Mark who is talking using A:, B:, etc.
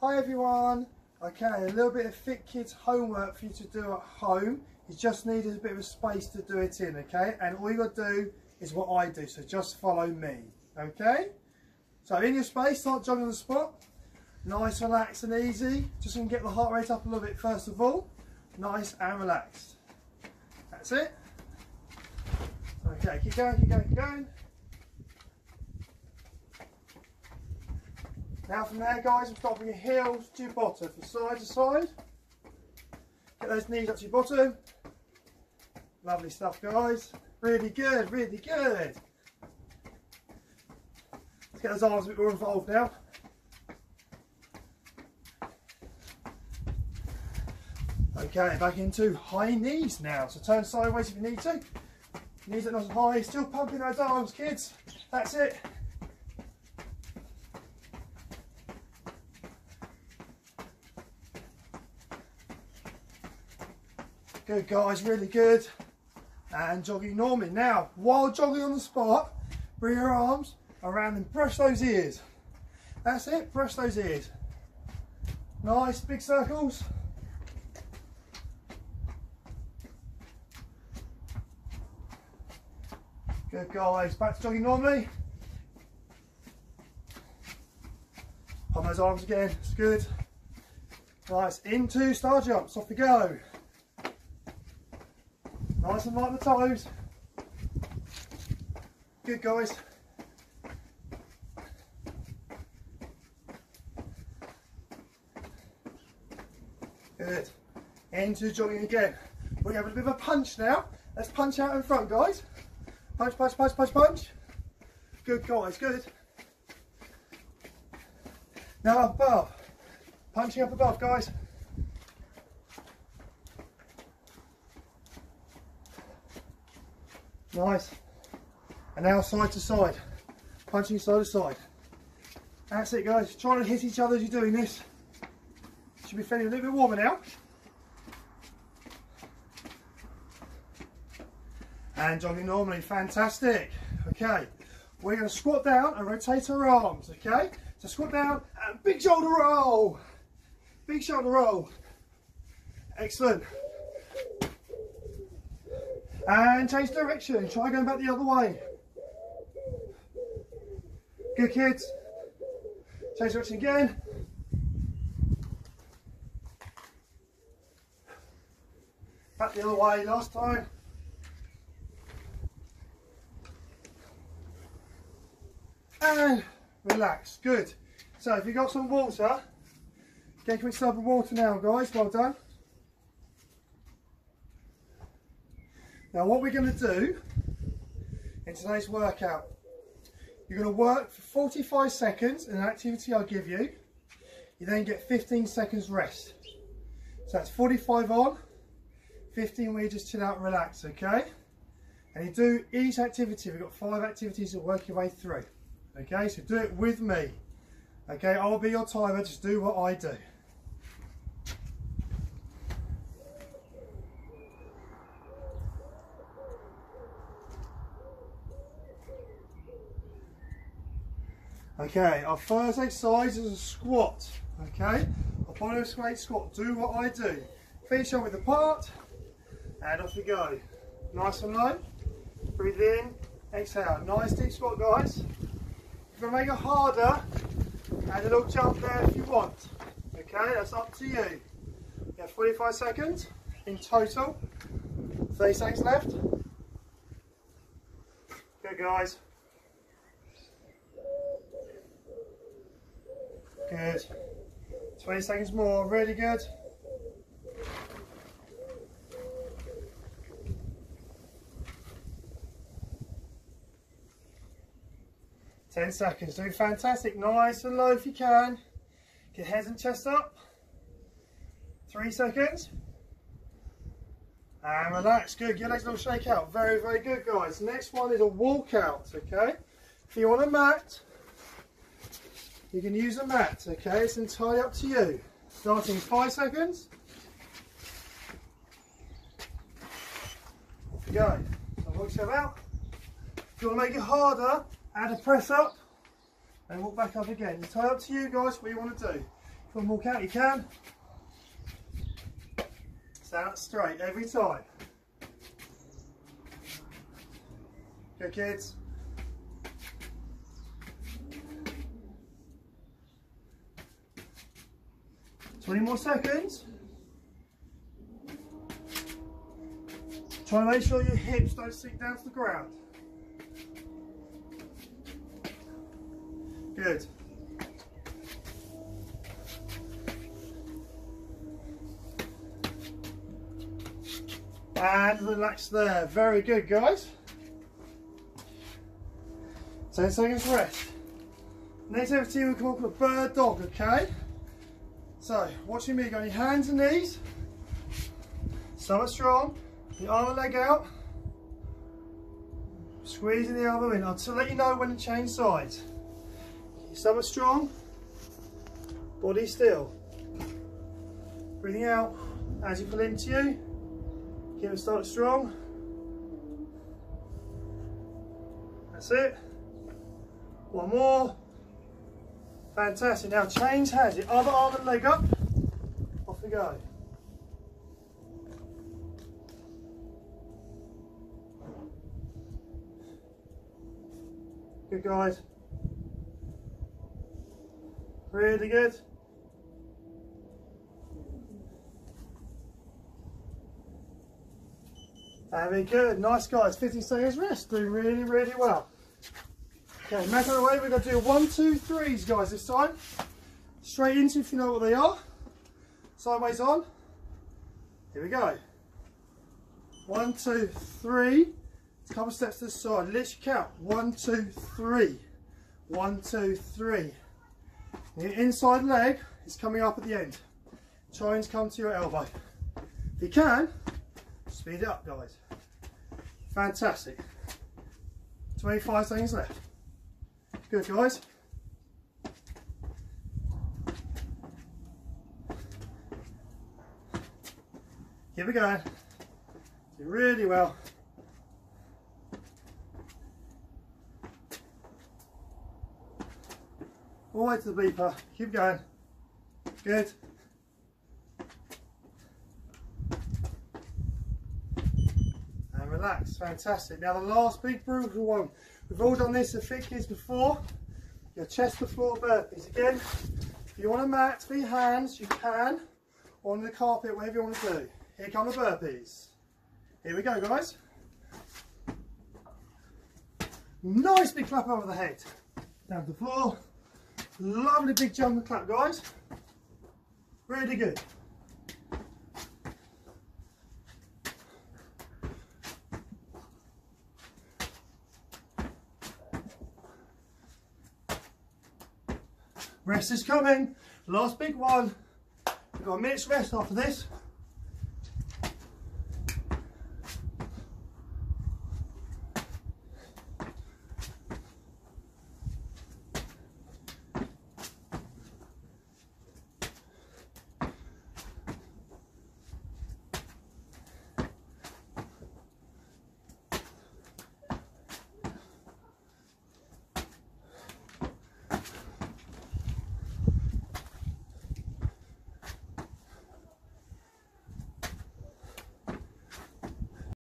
A: Hi everyone. Okay, a little bit of Fit Kidz homework for you to do at home. You just need a bit of space to do it in, okay? And all you got to do is what I do, so just follow me, okay? So in your space, start jogging on the spot. Nice, relaxed and easy. Just to get the heart rate up a little bit first of all. Nice and relaxed. That's it. Okay, keep going, keep going, keep going. Now from there guys, we'll start your heels to your bottom, from side to side. Get those knees up to your bottom. Lovely stuff guys. Really good, really good. Let's get those arms a bit more involved now. Okay, back into high knees now. So turn sideways if you need to. Knees are not high, still pumping those arms, kids. That's it. Good guys, really good. And jogging normally. Now, while jogging on the spot, bring your arms around and brush those ears. That's it, brush those ears. Nice, big circles. Good guys, back to jogging normally. On those arms again, it's good. Nice, into star jumps, off we go. Nice and light the toes. Good guys. Good. Into the jogging again. We're having a bit of a punch now. Let's punch out in front, guys. Punch, punch, punch, punch, punch. Good guys, good. Now above. Punching up above, guys. Nice. And now side to side. Punching side to side. That's it guys. Trying to hit each other as you're doing this. Should be feeling a little bit warmer now. And jogging normally, fantastic. Okay, we're going to squat down and rotate our arms, okay? So squat down and big shoulder roll. Big shoulder roll. Excellent. And change direction. Try going back the other way. Good kids. Change direction again. Back the other way last time. And relax. Good. So if you've got some water, get a quick sip of water now guys. Well done. Now what we're going to do in today's workout, you're going to work for 45 seconds in an activity I'll give you. You then get 15 seconds rest. So that's 45 on, 15 where you just chill out and relax, okay? And you do each activity, we've got five activities to work your way through. Okay, so do it with me. Okay, I'll be your timer, just do what I do. Okay, our first exercise is a squat. Okay, a straight squat. Do what I do. Feet shoulder width apart, and off we go. Nice and low. Breathe in, exhale. Nice deep squat, guys. If you make it harder, add a little jump there if you want. Okay, that's up to you. You have 45 seconds in total. 30 seconds left. Good, guys. Good. 20 seconds more, really good. Ten seconds, doing fantastic, nice and low if you can. Get head and chest up. Three seconds. And relax, good, get legs a little shake out. Very, very good guys. Next one is a walkout, okay? If you want a mat, you can use a mat, okay? It's entirely up to you. Starting five seconds. You go. So walk yourself out. If you want to make it harder, add a press up and walk back up again. It's entirely up to you guys what you want to do. Come walk out, you can. Stand straight every time. Good kids. 20 more seconds. Try and make sure your hips don't sink down to the ground. Good. And relax there. Very good, guys. 10 seconds rest. Next activity we call a bird dog, okay? So, watching me go your hands and knees. Stomach strong. The arm and leg out. Squeezing the elbow in. I'll let you know when to change sides. Stomach strong. Body still. Breathing out as you pull into you. Keep the stomach strong. That's it. One more. Fantastic. Now change hands. The other arm and leg up. Off we go. Good guys. Really good. Very good. Nice guys. 15 seconds rest. Doing really, really well. Okay, make our way. We're going to do one, two, threes, guys, this time. Straight into if you know what they are. Sideways on. Here we go. One, two, three. A couple steps to the side. Let's count. One, two, three. One, two, three. your inside leg is coming up at the end. Try and come to your elbow. If you can, speed it up, guys. Fantastic. 25 seconds left. Good, guys. Here we go. Do really well. All the way to the beeper. Keep going. Good. And relax. Fantastic. Now the last big brutal one. We've all done this at Fit Kidz before. Your chest to floor burpees. Again, if you want a mat for your hands, you can. On the carpet, whatever you want to do. Here come the burpees. Here we go, guys. Nice big clap over the head. Down to the floor. Lovely big jump and clap, guys. Really good. Rest is coming. Last big one. We've got a minute's rest after this.